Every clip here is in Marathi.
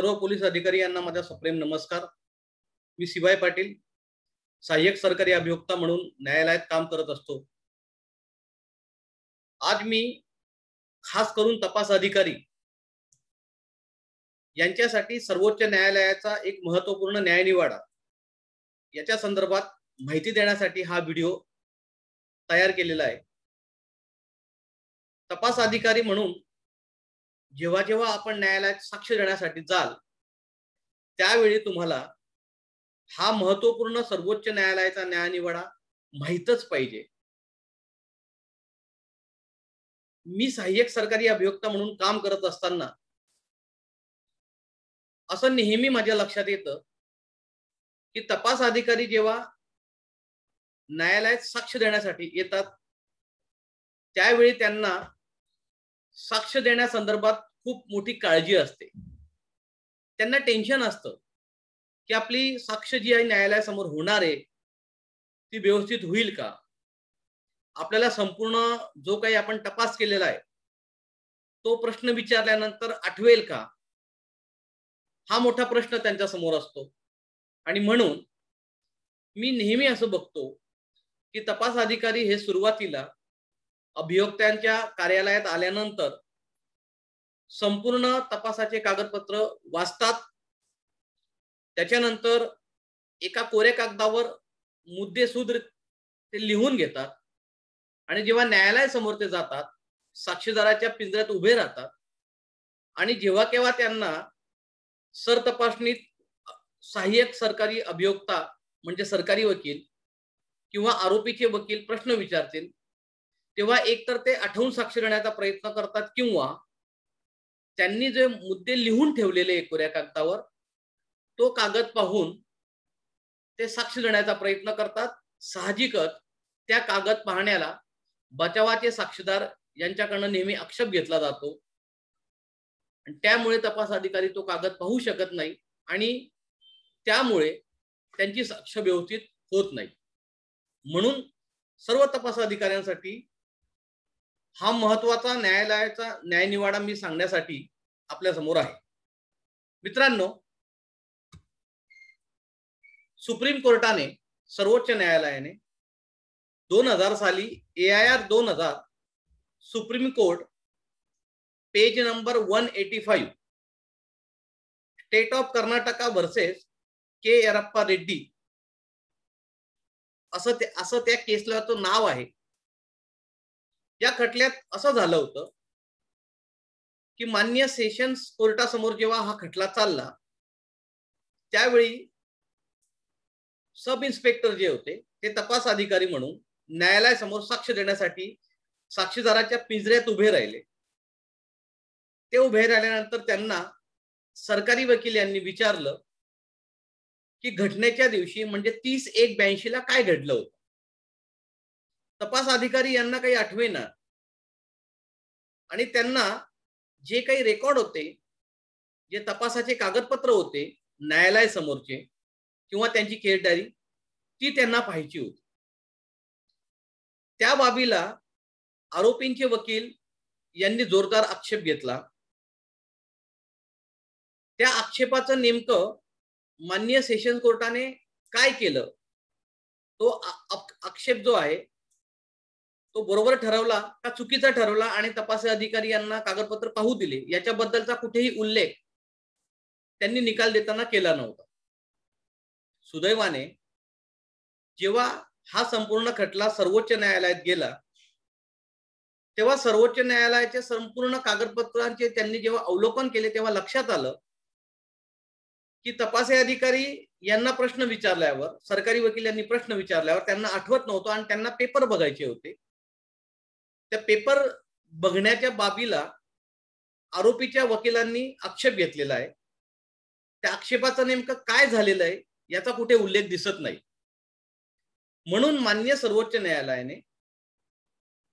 सर्व पोलीस अधिकारी यांना माझा सप्रेम नमस्कार. मी शिवाय पाटील सहाय्यक सरकारी अभियोक्ता म्हणून न्यायालयात काम करत असतो. आज मी खास करून तपास अधिकारी यांच्यासाठी सर्वोच्च न्यायालयाचा एक महत्त्वपूर्ण न्यायनिवाडा याच्या संदर्भात माहिती देण्यासाठी हा व्हिडिओ तयार केलेला आहे. तपास अधिकारी म्हणून जेव्हा जेव्हा आपण न्यायालयात साक्ष देण्यासाठी जाल त्यावेळी तुम्हाला हा महत्त्वपूर्ण सर्वोच्च न्यायालयाचा न्यायनिवाडा माहीतच पाहिजे. मी सहाय्यक सरकारी अभियोक्ता म्हणून काम करत असताना असं नेहमी माझ्या लक्षात येतं की तपास अधिकारी जेव्हा न्यायालयात साक्ष देण्यासाठी येतात त्यावेळी त्यांना साक्ष देण्यासंदर्भात खूप मोठी काळजी असते. त्यांना टेन्शन असतं की आपली साक्ष जी आहे न्यायालयासमोर होणार आहे ती व्यवस्थित होईल का? आपल्याला संपूर्ण जो काही आपण तपास केलेला आहे तो प्रश्न विचारल्यानंतर आठवेल का? हा मोठा प्रश्न त्यांच्यासमोर असतो. आणि म्हणून मी नेहमी असं बघतो की तपास अधिकारी हे सुरुवातीला अभियोक्त्यांच्या कार्यालयात आल्यानंतर संपूर्ण तपासाचे कागदपत्र वाचतात. त्याच्यानंतर एका कोऱ्या कागदावर मुद्देसूद ते लिहून घेतात. आणि जेव्हा न्यायालयासमोर ते जातात साक्षीदाराच्या पिंजऱ्यात उभे राहतात आणि जेव्हा केव्हा त्यांना सरतपासणीत सहाय्यक सरकारी अभियोक्ता म्हणजे सरकारी वकील किंवा आरोपीचे वकील प्रश्न विचारतील तेव्हा एकतर ते आठवून साक्ष देण्याचा प्रयत्न करतात किंवा त्यांनी जे मुद्दे लिहून ठेवलेले एकुऱ्या कागदावर तो कागद पाहून ते साक्ष देण्याचा प्रयत्न करतात. साहजिकच त्या कागद पाहण्याला बचावाचे साक्षीदार यांच्याकडनं नेहमी आक्षेप घेतला जातो. आणि त्यामुळे तपास अधिकारी तो कागद पाहू शकत नाही आणि त्यामुळे त्यांची साक्ष व्यवस्थित होत नाही. म्हणून सर्व तपास अधिकाऱ्यांसाठी हा महत्त्वाचा न्यायालयाचा न्यायनिवाडा मी सांगण्यासाठी आपल्यासमोर आहे. मित्रांनो सुप्रीम कोर्टाने सर्वोच्च न्यायालयाने दोन हजार साली ए आय आर दोन हजार supreme court page number one eighty five state of Karnataka versus K Yarappa Reddy असं ते असं त्या केसला तो नाव आहे. या खटल्यात असं झालं होतं की मान्य सेशन्स कोर्टासमोर जेव्हा हा खटला चालला त्यावेळी सब इन्स्पेक्टर जे होते ते तपास अधिकारी म्हणून न्यायालयासमोर साक्ष देण्यासाठी साक्षीदाराच्या पिंजऱ्यात उभे राहिले. ते उभे राहिल्यानंतर त्यांना सरकारी वकील यांनी विचारलं की घटनेच्या दिवशी म्हणजे तीस एक ब्याऐंशी ला काय घडलं होतं? तपास अधिकारी यांना काही आठवेना आणि त्यांना जे काही रेकॉर्ड होते जे तपासाचे कागदपत्र होते न्यायालय समोरचे किंवा त्यांची केअरडायरी ती त्यांना पाहायची होती. त्या बाबीला आरोपींचे वकील यांनी जोरदार आक्षेप घेतला. त्या आक्षेपाचं नेमकं मान्य सेशन कोर्टाने काय केलं? तो आक्षेप जो आहे तो बरोबर ठरवला का चुकीचा ठरवला आणि तपास अधिकारी यांना कागदपत्र पाहू दिले याच्याबद्दलचा कुठेही उल्लेख त्यांनी निकाल देताना केला नव्हता. सुदैवाने जेव्हा हा संपूर्ण खटला सर्वोच्च न्यायालयात गेला तेव्हा सर्वोच्च न्यायालयाच्या संपूर्ण कागदपत्रांचे त्यांनी जेव्हा अवलोकन केले तेव्हा लक्षात आलं की तपासे अधिकारी यांना प्रश्न विचारल्यावर सरकारी वकील यांनी प्रश्न विचारल्यावर त्यांना आठवत नव्हतं आणि त्यांना पेपर बघायचे होते. त्या पेपर बघण्याच्या बाबीला आरोपीच्या वकिलांनी आक्षेप घेतलेला आहे. त्या आक्षेपाचा नेमकं काय झालेलं आहे याचा कुठे उल्लेख दिसत नाही. म्हणून मान्य सर्वोच्च न्यायालयाने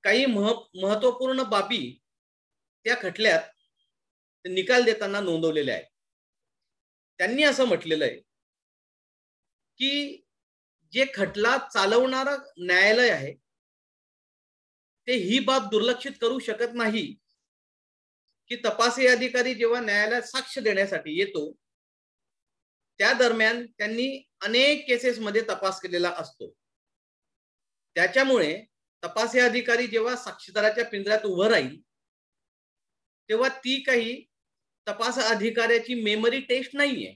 काही मह महत्त्वपूर्ण बाबी त्या खटल्यात निकाल देताना नोंदवलेल्या आहेत. त्यांनी असं म्हटलेलं आहे की जे खटला चालवणारा न्यायालय आहे ते ही बाब दुर्लक्षित करू शकत नाही. की तपासी अधिकारी जेव्हा न्यायालयात साक्ष देण्यासाठी येतो त्या दरम्यान त्यांनी अनेक केसेसमध्ये तपास केलेला असतो. त्याच्यामुळे तपासी अधिकारी जेव्हा साक्षीदाराच्या पिंजऱ्यात उभं राहील तेव्हा ती काही तपास अधिकाऱ्याची मेमरी टेस्ट नाहीये.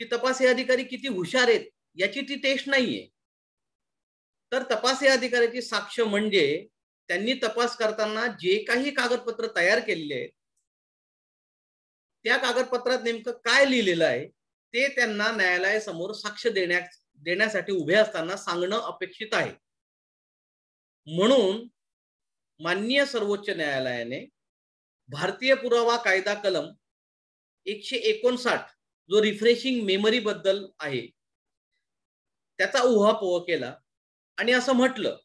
की तपासी अधिकारी किती हुशार आहेत याची ती टेस्ट नाहीये. तर तपासी अधिकाऱ्याची साक्ष म्हणजे त्यांनी तपास करताना जे काही कागदपत्र तयार केलेले आहेत त्या कागदपत्रात नेमकं काय लिहिलेलं आहे ते त्यांना न्यायालयासमोर साक्ष देण्या देण्यासाठी उभे असताना सांगणं अपेक्षित आहे. म्हणून माननीय सर्वोच्च न्यायालयाने भारतीय पुरावा कायदा कलम एकशे एकोणसाठ जो रिफ्रेशिंग मेमरी बद्दल आहे त्याचा उहापोह केला. आणि असं म्हटलं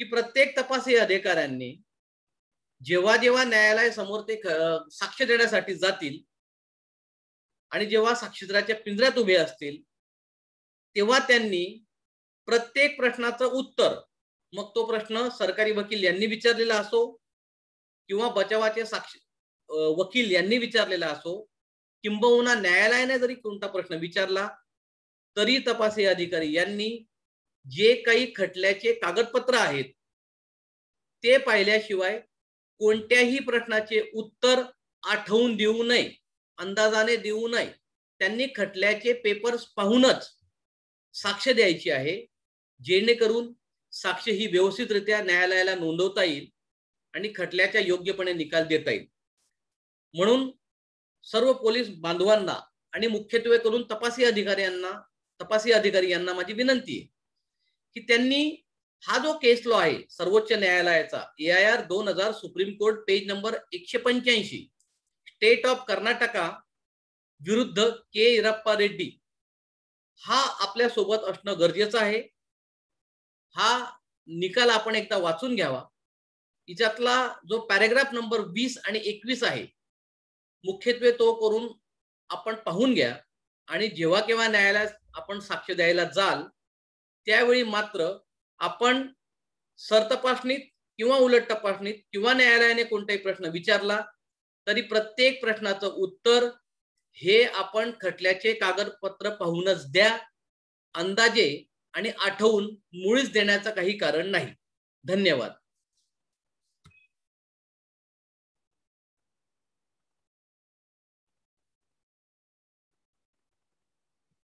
की प्रत्येक तपासी अधिकाऱ्यांनी जेव्हा जेव्हा न्यायालयासमोर ते साक्ष देण्यासाठी जातील आणि जेव्हा साक्षीदाराच्या पिंजऱ्यात उभे असतील तेव्हा त्यांनी प्रत्येक प्रश्नाचं उत्तर मग तो प्रश्न सरकारी वकील यांनी विचारलेला असो किंवा बचावाचे साक्ष वकील यांनी विचारलेला असो किंबहुना न्यायालयाने जरी कोणता प्रश्न विचारला तरी तपासी अधिकारी यांनी जे काही खटल्याचे कागदपत्र आहेत ते पाहिल्याशिवाय कोणत्याही प्रश्नाचे उत्तर आठवून देऊ नये अंदाजाने देऊ नये. त्यांनी खटल्याचे पेपर्स पाहूनच साक्ष द्यायची आहे जेणेकरून साक्ष ही व्यवस्थितरित्या न्यायालयाला नोंदवता येईल आणि खटल्याच्या योग्यपणे निकाल देता येईल. म्हणून सर्व पोलीस बांधवांना आणि मुख्यत्वे करून तपासी अधिकाऱ्यांना तपासी अधिकारी यांना माझी विनंती आहे. की त्यांनी हा जो केस लॉ आहे सर्वोच्च न्यायालयाचा ए आय आर दोन हजार सुप्रीम कोर्ट पेज नंबर एकशे पंच्याऐंशी स्टेट ऑफ कर्नाटका विरुद्ध के. इरप्पा रेड्डी हा आपल्यासोबत असणं गरजेचं आहे. हा निकाल आपण एकदा वाचून घ्यावा. हिच्यातला जो पॅरेग्राफ नंबर वीस आणि एकवीस आहे मुख्यत्वे तो करून आपण पाहून घ्या. आणि जेव्हा केव्हा न्यायालयात आपण साक्ष द्यायला जाल त्यावेळी मात्र आपण सरतपासणीत किंवा उलट तपासणीत किंवा न्यायालयाने कोणताही प्रश्न विचारला तरी प्रत्येक प्रश्नाचं उत्तर हे आपण खटल्याचे कागदपत्र पाहूनच द्या अंदाजे आणि आठवून मुळीच देण्याचं काही कारण नाही. धन्यवाद.